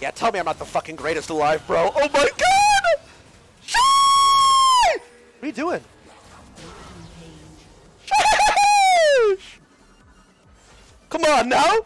Yeah, tell me I'm not the fucking greatest alive, bro. Oh my god! What are you doing? Come on now!